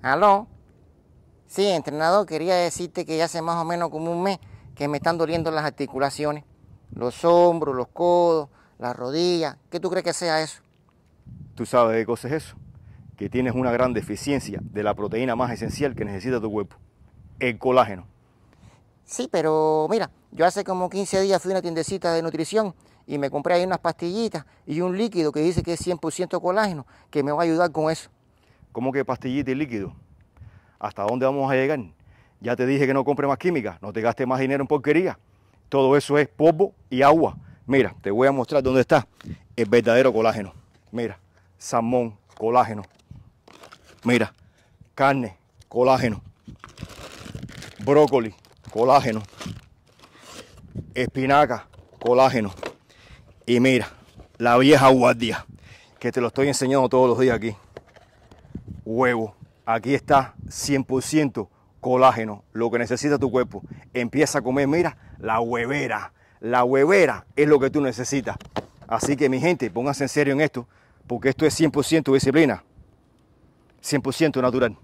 ¿Aló? Sí, entrenador, quería decirte que ya hace más o menos como un mes que me están doliendo las articulaciones, los hombros, los codos, las rodillas. ¿Qué tú crees que sea eso? ¿Tú sabes qué cosa es eso? Que tienes una gran deficiencia de la proteína más esencial que necesita tu cuerpo, el colágeno. Sí, pero mira, yo hace como 15 días fui a una tiendecita de nutrición y me compré ahí unas pastillitas y un líquido que dice que es 100% colágeno, que me va a ayudar con eso. ¿Cómo que pastillita y líquido? ¿Hasta dónde vamos a llegar? Ya te dije que no compre más química, no te gastes más dinero en porquería. Todo eso es polvo y agua. Mira, te voy a mostrar dónde está el verdadero colágeno. Mira, salmón, colágeno. Mira, carne, colágeno. Brócoli, colágeno. Espinaca, colágeno. Y mira, la vieja guardia, que te lo estoy enseñando todos los días aquí. Huevo, aquí está 100% colágeno, lo que necesita tu cuerpo. Empieza a comer, mira, la huevera. La huevera es lo que tú necesitas. Así que mi gente, pónganse en serio en esto, porque esto es 100% disciplina, 100% natural.